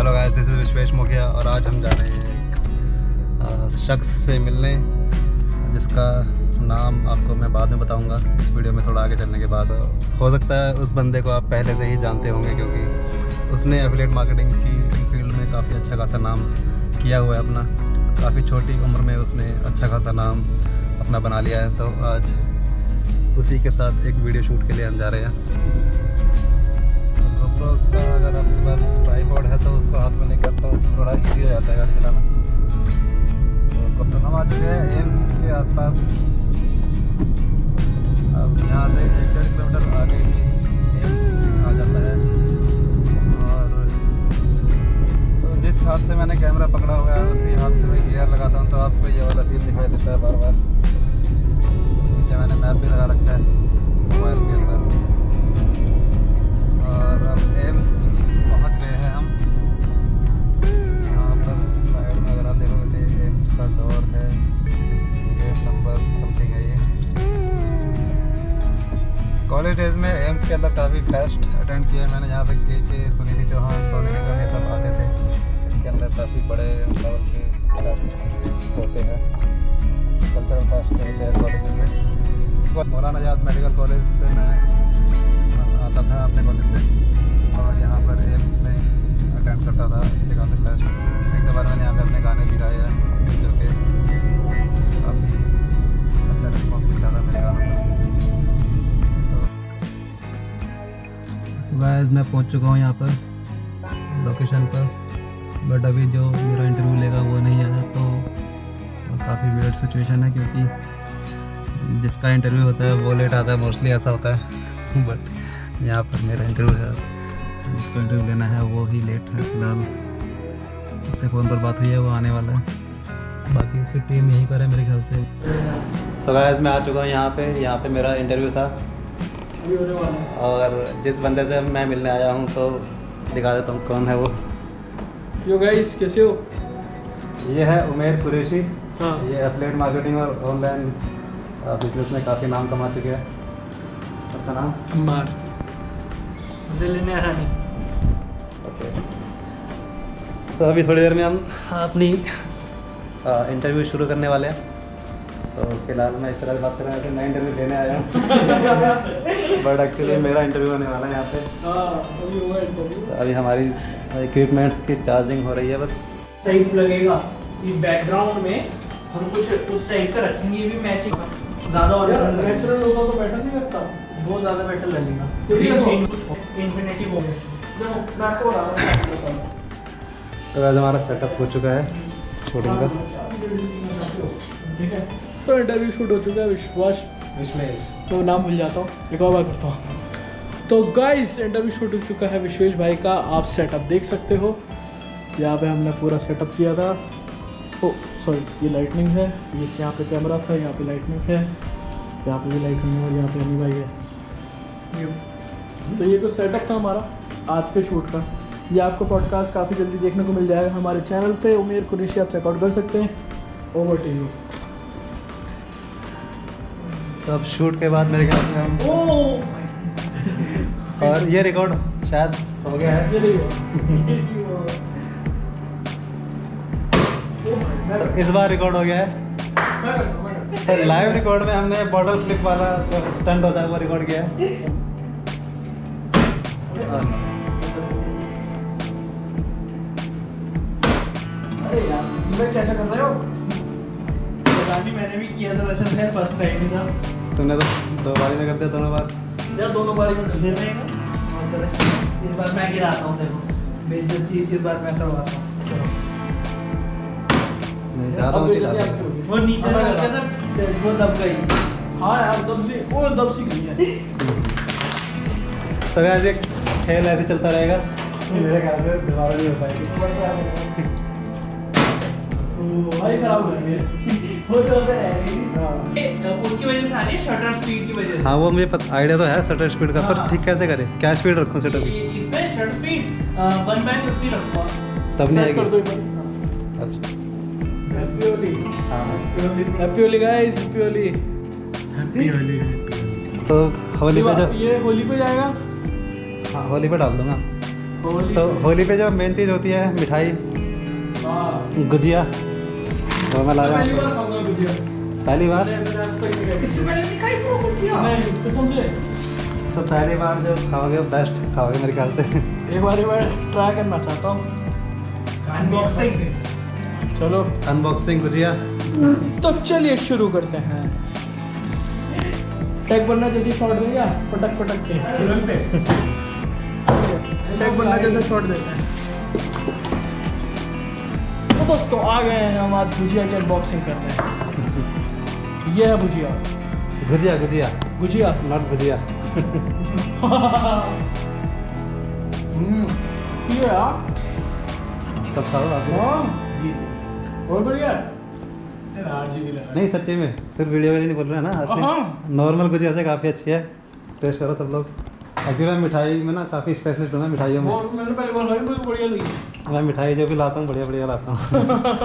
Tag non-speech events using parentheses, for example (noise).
Hello guys this is Vishvesh Mukhiya और आज हम जा रहे हैं एक शख्स से मिलने, जिसका नाम आपको मैं बाद में बताऊँगा। इस वीडियो में थोड़ा आगे चलने के बाद, हो सकता है उस बंदे को आप पहले से ही जानते होंगे, क्योंकि उसने एफिलेट मार्केटिंग की फ़ील्ड में काफ़ी अच्छा खासा नाम किया हुआ है अपना। काफ़ी छोटी उम्र में उसने अच्छा खासा नाम अपना बना लिया है। तो आज उसी के साथ एक वीडियो शूट के लिए हम जा रहे हैं। GoPro का अगर आपके पास ट्राईपॉड है तो उसको हाथ में लेकर तो थोड़ा इजी हो जाता है गाड़ी चलाना। तो हम आ चुके हैं एम्स के आसपास। अब यहाँ से एक डेढ़ किलोमीटर आगे ही एम्स आ जाता है। और तो जिस हाथ से मैंने कैमरा पकड़ा हुआ है, उसी हाथ से मैं गियर लगाता हूँ तो आपको ये वाला सीन दिखाई देता है बार बार नीचे मैंने मैप भी लगा रखा है मोबाइल के अंदर। कॉलेज डेज़ में एम्स के अंदर काफ़ी फेस्ट अटेंड किए मैंने यहाँ पे के के सुनीति चौहान, सोनी निगम, ये सब आते थे। इसके अंदर काफ़ी बड़े लेवल के फेस्ट होते हैं। कल्चरल फेस्ट होते हैं कॉलेज में। मौलाना आज़ाद मेडिकल कॉलेज से मैं आता था अपने कॉलेज से। और यहाँ पर एम्स में अटेंड करता था, अच्छे खासे फेस्ट एक दो बार मैंने यहाँ पर अपने गाने भी गाए हैं, जो कि काफ़ी अच्छा रिस्पॉन्स मिलता था मेरे गानों पर। तो गाइस मैं पहुँच चुका हूँ यहाँ पर लोकेशन पर। बट अभी जो मेरा इंटरव्यू लेगा वो नहीं आया तो काफ़ी वेट सिचुएशन है क्योंकि जिसका इंटरव्यू होता है, वो लेट आता है मोस्टली ऐसा होता है। (laughs) बट यहाँ पर मेरा इंटरव्यू है, जिसको इंटरव्यू लेना है, वो ही लेट है फ़िलहाल। उससे फ़ोन पर बात हुई है, वो आने वाला है। बाकी उसकी टीम यहीं पर है मेरे ख्याल से। सो गाइस मैं आ चुका हूँ यहाँ पे यहाँ पे मेरा इंटरव्यू था। और जिस बंदे से मैं मिलने आया हूँ तो दिखा देता हूँ कौन है वो। यो गाइस कैसे हो? ये है उमेर कुरेशी। हाँ। ये एफलेट मार्केटिंग और ऑनलाइन बिज़नेस में काफ़ी नाम कमा चुके हैं। आपका नाम? अम्मार ओके। तो अभी थोड़ी देर में हम अपनी इंटरव्यू शुरू करने वाले हैं। तो फ़िलहाल मैं इस तरह से बात कर रहा हूँ मैं इंटरव्यू देने आया हूँ बट एक्चुअली मेरा इंटरव्यू होने वाला है यहाँ पे हाँ अभी हुआ इंटरव्यू तो अभी हमारी इक्विपमेंट्स की चार्जिंग हो रही है बस टाइप लगेगा इस बैकग्राउंड में हम कुछ उस टाइप का रखेंगे भी मैचिंग ज़्यादा ऑर्डर नेचुरल लोगों को बैठा नहीं लगता बहुत ज़्यादा बेटर लगेगा क्योंकि देखो, इन्फिनिटी हो गया देखो मैं आपको रहा हूँ तो आज हमारा सेटअप हो चुका है शूटिंग का ठीक है तो इंटरव्यू शूट हो चुका है विश्वास। विश्वेश। तो नाम भूल जाता हूँ एक और बार करता हूँ। तो गाइस इंटरव्यू शूट हो चुका है विश्वेश भाई का आप सेटअप देख सकते हो। यहाँ पे हमने पूरा सेटअप किया था। ओ सॉरी ये लाइटनिंग है। ये यहाँ पे कैमरा था यहाँ पे लाइटनिंग है। यहाँ पे भी लाइटनिंग है और यहाँ पे अनी भाई है। ये। तो ये कुछ सेटअप था हमारा आज के शूट का। ये आपको पॉडकास्ट काफ़ी जल्दी देखने को मिल जाएगा हमारे चैनल पे। उमेर कुरेशी आप चेकआउट कर सकते हैं। ओवर टू यू तो अब शूट के बाद मेरे ख्याल से हम (laughs) और ये रिकॉर्ड शायद हो गया है। तो इस बार रिकॉर्ड हो गया है। तो लाइव रिकॉर्ड में हमने बॉटल फ्लिप वाला जो स्टंट होता है वो रिकॉर्ड किया है। अरे यार कैसा कर रहे हो? मैंने भी किया था वैसे फ़र्स्ट टाइम ही था। तुमने तो दो बारी में कर दिया दोनों बार। यार दोनों बारी में और करें। इस बार मैं गिराता हूँ देखो बेइज्जती इस बार मैं करवाता हूँ। नहीं ज़्यादा ऊँची लाते। वो नीचे से करके। था वो दब गई। हाँ यार दब सी वो दब सी गई है तो गाइस ये खेल ऐसे चलता रहेगा। मेरे ख्याल से दोबारा नहीं हो पाएगी। भाई खराब हो जाएँगे। वो तो होता है। हाँ। ए, उसकी वजह से आ रही है शटर स्पीड की वजह से। हाँ वो मुझे पता आइडिया तो है शटर स्पीड का पर हाँ। ठीक कैसे करें? क्या स्पीड रखूँ शटर इसमें shutter speed one by fifty रखूँगा। तब नहीं आएगी। अच्छा। हैप्पी होली हाँ happy Holi guys happy Holi happy Holi तो होली पे जब ये होली पे जाएगा? हाँ होली पे डाल दूँगा। तो होली पे जो मेन चीज़ होती है मिठाई। हाँ। गुजिया। तो मैं ला रहा पहली हूँ पहली बार? आज तक नहीं खाई। इससे पहले नहीं खाई वो गुजिया नहीं कसम से तो पहली बार जो खाओगे बेस्ट खाओगे मेरे ख्याल से। एक बार मैं ट्राई करना चाहता हूँ। अनबॉक्सिंग चलो। अनबॉक्सिंग गुजिया। तो चलिए शुरू करते हैं। टैग बनना जैसे शॉट देगा पटक पटक के। तुरंत पे। टैग बनना जैसे शॉट देते हैं। तो दोस्तों आ गए हैं हम आज भुजिया की अनबॉक्सिंग करते हैं। (laughs) ये है भुजिया। गुजिया। गुजिया? भुजिया नॉट भुजिया। हम्म तब खाओ आप? हाँ। जी। और बढ़िया नहीं सच्ची में सिर्फ़ वीडियो के लिए नहीं बोल रहे हैं ना हाँ। नॉर्मल गुजिया से काफ़ी अच्छी है। टेस्ट करो सब लोग। एक्चुअली मिठाई में ना काफ़ी स्पेशलिस्ट हूँ मैं मिठाइयों में मैंने पहले बोला मुझे बढ़िया लगी मैं मिठाई जो भी लाता हूँ बढ़िया बढ़िया लाता हूँ